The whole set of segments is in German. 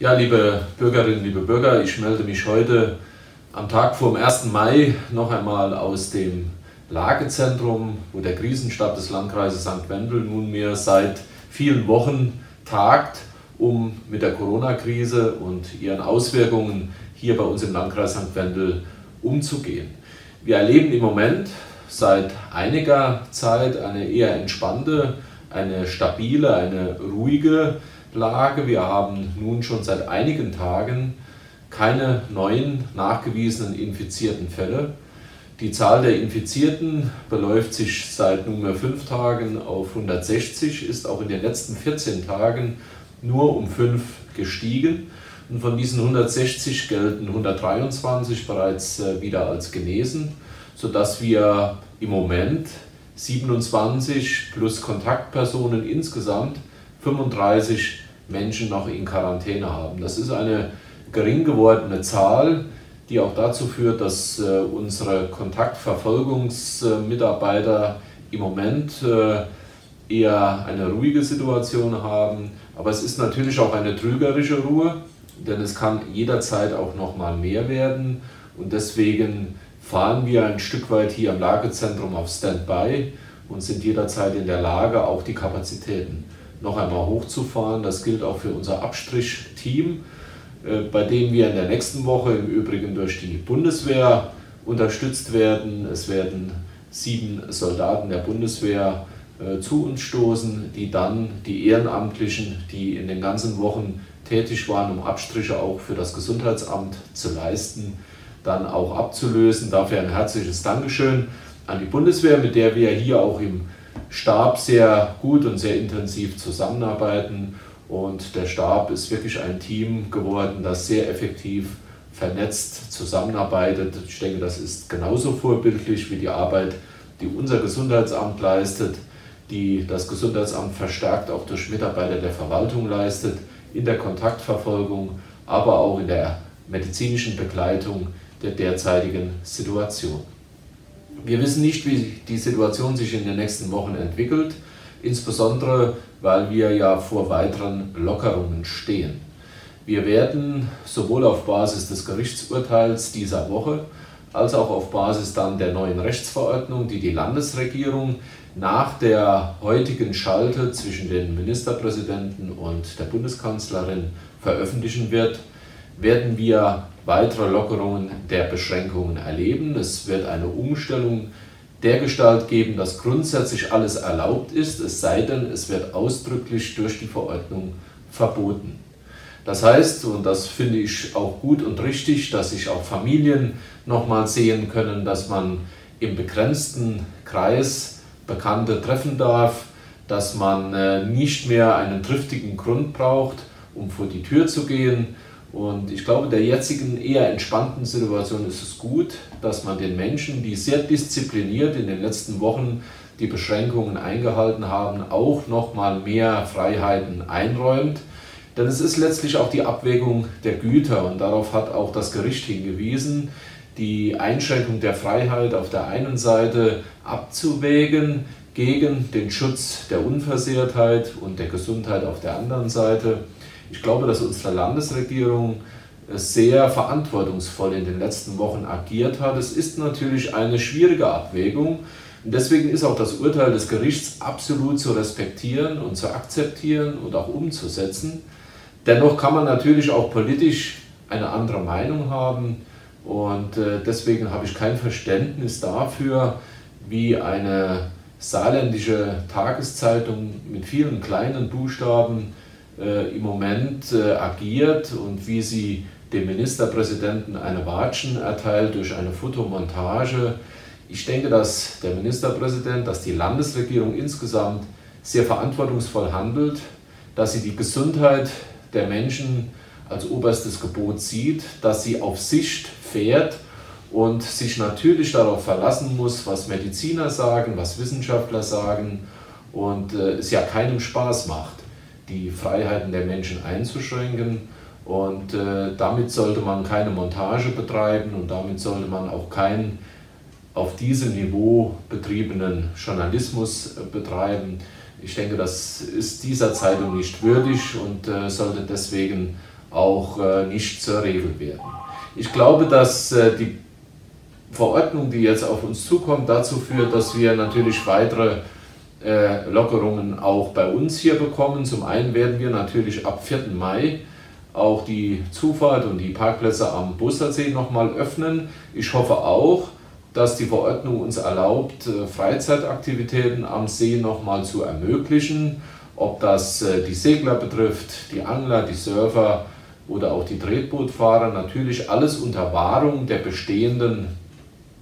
Ja, liebe Bürgerinnen, liebe Bürger, ich melde mich heute am Tag vor dem 1. Mai noch einmal aus dem Lagezentrum, wo der Krisenstab des Landkreises St. Wendel nunmehr seit vielen Wochen tagt, um mit der Corona-Krise und ihren Auswirkungen hier bei uns im Landkreis St. Wendel umzugehen. Wir erleben im Moment seit einiger Zeit eine eher entspannte, eine stabile, eine ruhige Lage. Wir haben nun schon seit einigen Tagen keine neuen nachgewiesenen infizierten Fälle. Die Zahl der Infizierten beläuft sich seit nunmehr fünf Tagen auf 160, ist auch in den letzten 14 Tagen nur um fünf gestiegen. Und von diesen 160 gelten 123 bereits äh, wieder als genesen, sodass wir im Moment 27 plus Kontaktpersonen insgesamt 35 Menschen noch in Quarantäne haben. Das ist eine gering gewordene Zahl, die auch dazu führt, dass äh, unsere Kontaktverfolgungsmitarbeiter im Moment äh, eher eine ruhige Situation haben. Aber es ist natürlich auch eine trügerische Ruhe, denn es kann jederzeit auch noch mal mehr werden. Und deswegen fahren wir ein Stück weit hier am Lagezentrum auf Standby und sind jederzeit in der Lage, auch die Kapazitäten noch einmal hochzufahren. Das gilt auch für unser Abstrichteam, äh, bei dem wir in der nächsten Woche im Übrigen durch die Bundeswehr unterstützt werden. Es werden sieben Soldaten der Bundeswehr äh, zu uns stoßen, die dann die Ehrenamtlichen, die in den ganzen Wochen tätig waren, um Abstriche auch für das Gesundheitsamt zu leisten, dann auch abzulösen. Dafür ein herzliches Dankeschön an die Bundeswehr, mit der wir hier auch im Stab sehr gut und sehr intensiv zusammenarbeiten. Und der Stab ist wirklich ein Team geworden, das sehr effektiv vernetzt zusammenarbeitet. Ich denke, das ist genauso vorbildlich wie die Arbeit, die unser Gesundheitsamt leistet, die das Gesundheitsamt verstärkt auch durch Mitarbeiter der Verwaltung leistet, in der Kontaktverfolgung, aber auch in der medizinischen Begleitung der derzeitigen Situation. Wir wissen nicht, wie die Situation sich in den nächsten Wochen entwickelt, insbesondere weil wir ja vor weiteren Lockerungen stehen. Wir werden sowohl auf Basis des Gerichtsurteils dieser Woche als auch auf Basis dann der neuen Rechtsverordnung, die die Landesregierung nach der heutigen Schalte zwischen den Ministerpräsidenten und der Bundeskanzlerin veröffentlichen wird, werden wir weitere Lockerungen der Beschränkungen erleben. Es wird eine Umstellung der Gestalt geben, dass grundsätzlich alles erlaubt ist, es sei denn, es wird ausdrücklich durch die Verordnung verboten. Das heißt, und das finde ich auch gut und richtig, dass sich auch Familien nochmal sehen können, dass man im begrenzten Kreis Bekannte treffen darf, dass man äh, nicht mehr einen triftigen Grund braucht, um vor die Tür zu gehen, und ich glaube, der jetzigen eher entspannten Situation ist es gut, dass man den Menschen, die sehr diszipliniert in den letzten Wochen die Beschränkungen eingehalten haben, auch nochmal mehr Freiheiten einräumt. Denn es ist letztlich auch die Abwägung der Güter und darauf hat auch das Gericht hingewiesen, die Einschränkung der Freiheit auf der einen Seite abzuwägen gegen den Schutz der Unversehrtheit und der Gesundheit auf der anderen Seite. Ich glaube, dass unsere Landesregierung sehr verantwortungsvoll in den letzten Wochen agiert hat. Es ist natürlich eine schwierige Abwägung. Und deswegen ist auch das Urteil des Gerichts absolut zu respektieren und zu akzeptieren und auch umzusetzen. Dennoch kann man natürlich auch politisch eine andere Meinung haben. Und äh, deswegen habe ich kein Verständnis dafür, wie eine saarländische Tageszeitung mit vielen kleinen Buchstaben äh, im Moment äh, agiert und wie sie dem Ministerpräsidenten eine Watschen erteilt durch eine Fotomontage. Ich denke, dass der Ministerpräsident, dass die Landesregierung insgesamt sehr verantwortungsvoll handelt, dass sie die Gesundheit der Menschen als oberstes Gebot sieht, dass sie auf Sicht fährt und sich natürlich darauf verlassen muss, was Mediziner sagen, was Wissenschaftler sagen und äh, es ja keinem Spaß macht die Freiheiten der Menschen einzuschränken. Und äh, damit sollte man keine Montage betreiben und damit sollte man auch keinen auf diesem Niveau betriebenen Journalismus äh, betreiben. Ich denke, das ist dieser Zeitung nicht würdig und äh, sollte deswegen auch äh, nicht zur Regel werden. Ich glaube, dass äh, die Verordnung, die jetzt auf uns zukommt, dazu führt, dass wir natürlich weitere äh, Lockerungen auch bei uns hier bekommen. Zum einen werden wir natürlich ab 4. Mai auch die Zufahrt und die Parkplätze am Bustersee nochmal öffnen. Ich hoffe auch, dass die Verordnung uns erlaubt, äh, Freizeitaktivitäten am See nochmal zu ermöglichen. Ob das äh, die Segler betrifft, die Angler, die Surfer oder auch die Tretbootfahrer. Natürlich alles unter Wahrung der bestehenden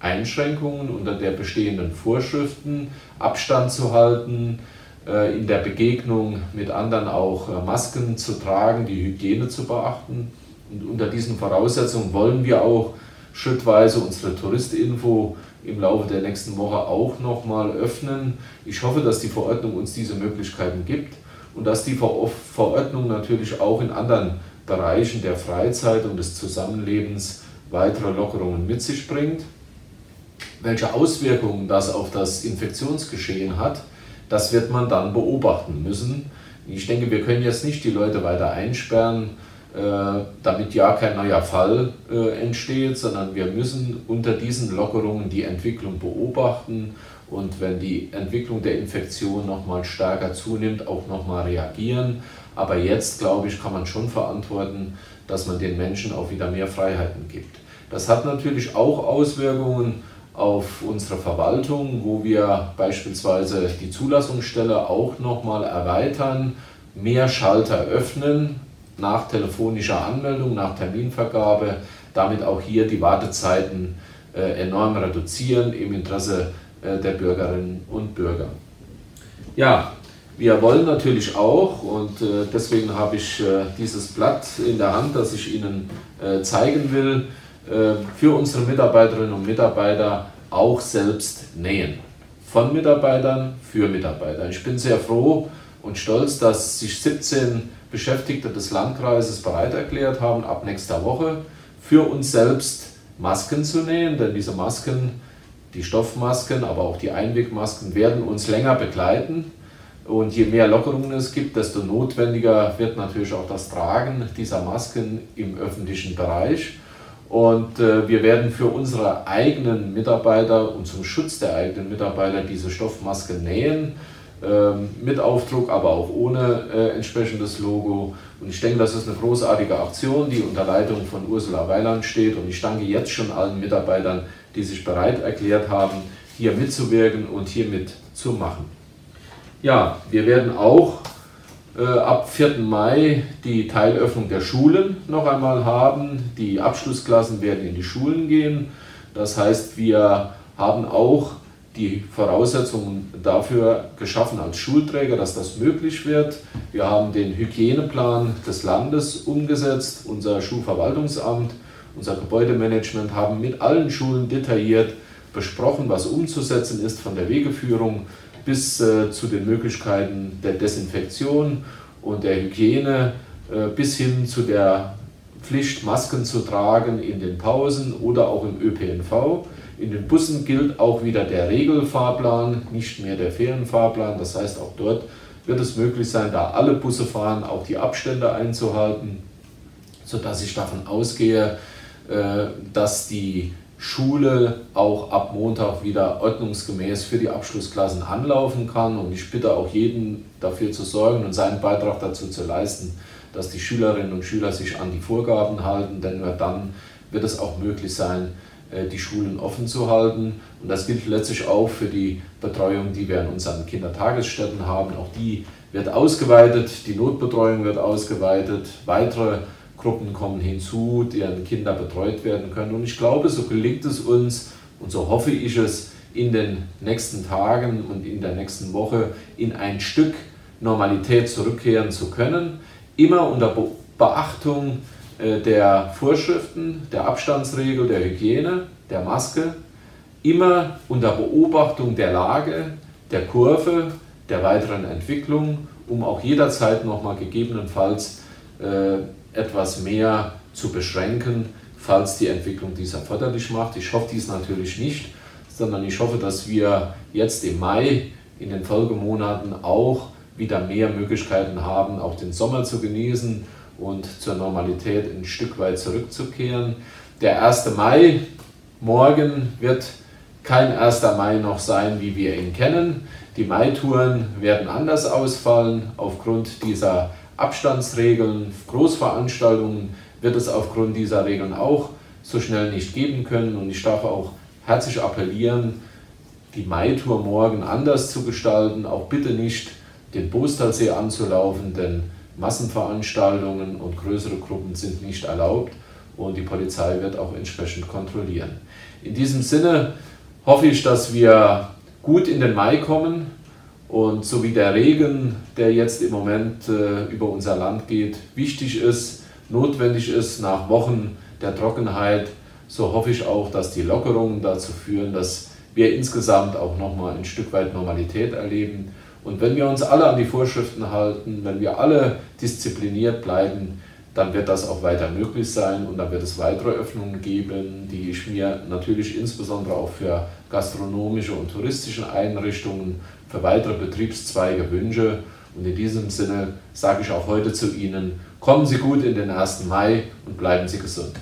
Einschränkungen, unter der bestehenden Vorschriften, Abstand zu halten, äh, in der Begegnung mit anderen auch äh, Masken zu tragen, die Hygiene zu beachten. Und unter diesen Voraussetzungen wollen wir auch schrittweise unsere Touristinfo im Laufe der nächsten Woche auch nochmal öffnen. Ich hoffe, dass die Verordnung uns diese Möglichkeiten gibt und dass die Verordnung natürlich auch in anderen Bereichen der Freizeit und des Zusammenlebens weitere Lockerungen mit sich bringt. Welche Auswirkungen das auf das Infektionsgeschehen hat, das wird man dann beobachten müssen. Ich denke, wir können jetzt nicht die Leute weiter einsperren, äh, damit ja kein neuer Fall äh, entsteht, sondern wir müssen unter diesen Lockerungen die Entwicklung beobachten und wenn die Entwicklung der Infektion nochmal stärker zunimmt, auch nochmal reagieren. Aber jetzt, glaube ich, kann man schon verantworten, dass man den Menschen auch wieder mehr Freiheiten gibt. Das hat natürlich auch Auswirkungen auf unsere Verwaltung, wo wir beispielsweise die Zulassungsstelle auch nochmal erweitern, mehr Schalter öffnen nach telefonischer Anmeldung, nach Terminvergabe, damit auch hier die Wartezeiten äh, enorm reduzieren im Interesse äh, der Bürgerinnen und Bürger. Ja, wir wollen natürlich auch, und äh, deswegen habe ich dieses Blatt in der Hand, das ich Ihnen zeigen will, für unsere Mitarbeiterinnen und Mitarbeiter auch selbst nähen. Von Mitarbeitern für Mitarbeiter. Ich bin sehr froh und stolz, dass sich 17 Beschäftigte des Landkreises bereit erklärt haben, ab nächster Woche für uns selbst Masken zu nähen, denn diese Masken, die Stoffmasken, aber auch die Einwegmasken werden uns länger begleiten. Und je mehr Lockerungen es gibt, desto notwendiger wird natürlich auch das Tragen dieser Masken im öffentlichen Bereich. Und äh, wir werden für unsere eigenen Mitarbeiter und zum Schutz der eigenen Mitarbeiter diese Stoffmaske nähen, äh, mit Aufdruck, aber auch ohne äh, entsprechendes Logo. Und ich denke, das ist eine großartige Aktion, die unter Leitung von Ursula Weiland steht. Und ich danke jetzt schon allen Mitarbeitern, die sich bereit erklärt haben, hier mitzuwirken und hier mitzumachen. Ja, wir werden auch ab 4. Mai die Teilöffnung der Schulen noch einmal haben. Die Abschlussklassen werden in die Schulen gehen. Das heißt, wir haben auch die Voraussetzungen dafür geschaffen als Schulträger, dass das möglich wird. Wir haben den Hygieneplan des Landes umgesetzt. Unser Schulverwaltungsamt, unser Gebäudemanagement haben mit allen Schulen detailliert besprochen, was umzusetzen ist von der Wegeführung bis äh, zu den Möglichkeiten der Desinfektion und der Hygiene äh, bis hin zu der Pflicht, Masken zu tragen in den Pausen oder auch im ÖPNV. In den Bussen gilt auch wieder der Regelfahrplan, nicht mehr der Ferienfahrplan. Das heißt, auch dort wird es möglich sein, da alle Busse fahren, auch die Abstände einzuhalten, sodass ich davon ausgehe, äh, dass die Schule auch ab Montag wieder ordnungsgemäß für die Abschlussklassen anlaufen kann. Und ich bitte auch jeden dafür zu sorgen und seinen Beitrag dazu zu leisten, dass die Schülerinnen und Schüler sich an die Vorgaben halten, denn nur dann wird es auch möglich sein, äh, die Schulen offen zu halten. Und das gilt letztlich auch für die Betreuung, die wir in unseren Kindertagesstätten haben. Auch die wird ausgeweitet, die Notbetreuung wird ausgeweitet, weitere Gruppen kommen hinzu, deren Kinder betreut werden können. Und ich glaube, so gelingt es uns und so hoffe ich es in den nächsten Tagen und in der nächsten Woche in ein Stück Normalität zurückkehren zu können. Immer unter Beachtung äh, der Vorschriften, der Abstandsregel, der Hygiene, der Maske. Immer unter Beobachtung der Lage, der Kurve, der weiteren Entwicklung, um auch jederzeit nochmal gegebenenfalls äh, etwas mehr zu beschränken, falls die Entwicklung dies erforderlich macht. Ich hoffe dies natürlich nicht, sondern ich hoffe, dass wir jetzt im Mai in den Folgemonaten auch wieder mehr Möglichkeiten haben, auch den Sommer zu genießen und zur Normalität ein Stück weit zurückzukehren. Der 1. Mai morgen wird kein 1. Mai noch sein, wie wir ihn kennen. Die Maitouren werden anders ausfallen aufgrund dieser Abstandsregeln. Großveranstaltungen wird es aufgrund dieser Regeln auch so schnell nicht geben können. Und ich darf auch herzlich appellieren, die Maitour morgen anders zu gestalten. Auch bitte nicht den Bostalsee anzulaufen, denn Massenveranstaltungen und größere Gruppen sind nicht erlaubt und die Polizei wird auch entsprechend kontrollieren. In diesem Sinne hoffe ich, dass wir gut in den Mai kommen und so wie der Regen, der jetzt im Moment äh, über unser Land geht, wichtig ist, notwendig ist nach Wochen der Trockenheit, so hoffe ich auch, dass die Lockerungen dazu führen, dass wir insgesamt auch nochmal ein Stück weit Normalität erleben. Und wenn wir uns alle an die Vorschriften halten, wenn wir alle diszipliniert bleiben, dann wird das auch weiter möglich sein und dann wird es weitere Öffnungen geben, die ich mir natürlich insbesondere auch für gastronomische und touristische Einrichtungen, für weitere Betriebszweige wünsche. Und in diesem Sinne sage ich auch heute zu Ihnen, kommen Sie gut in den 1. Mai und bleiben Sie gesund.